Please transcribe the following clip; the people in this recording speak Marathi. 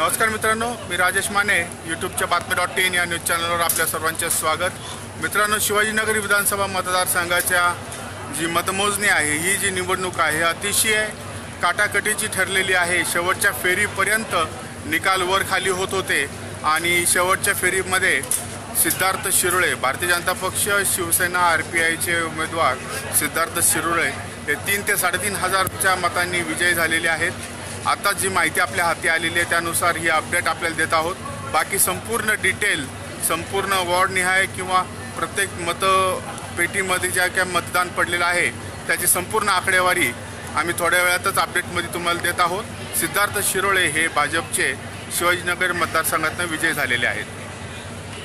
नमस्कार मित्रांनो मी राजेश माने यूट्यूबच्या बातमी डॉट इन या न्यूज चॅनलवर आपल्या सर्वांचे स्वागत. मित्रांनो शिवाजीनगर विधानसभा मतदारसंघाच्या जी मतमोजणी आहे ही जी निवडणूक आहे अतिशय काटाकटीची ठरलेली आहे. शेवटच्या फेरीपर्यंत निकाल वर खाली होत होते आणि शेवटच्या फेरीमध्ये सिद्धार्थ शिरोळे भारतीय जनता पक्ष शिवसेना आर पी आयचे उमेदवार सिद्धार्थ शिरोळे हे तीन ते साडेतीन हजारच्या मतांनी विजयी झालेले आहेत. आता जी माहिती आपल्या हाती आलेली आहे त्यानुसार ही अपडेट आपल्याला देत आहोत. बाकी संपूर्ण डिटेल संपूर्ण वॉर्डनिहाय किंवा प्रत्येक मतपेटीमध्ये ज्या काय मतदान पडलेलं आहे त्याची संपूर्ण आकडेवारी आम्ही थोड्या वेळातच अपडेटमध्ये तुम्हाला देत आहोत. सिद्धार्थ शिरोळे हे भाजपचे शिवाजीनगर मतदारसंघातनं विजय झालेले आहेत.